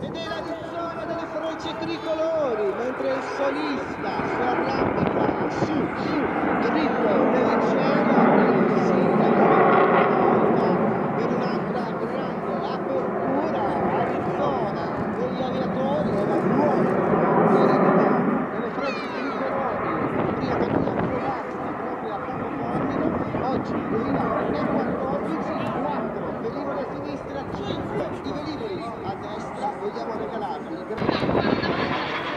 ed è l'addizione delle frecce tricolori mentre il solista si arrabbia 15, velivolo da 14, 4, velivolo a sinistra, 5, i velivoli a destra, vogliamo regalare il grande...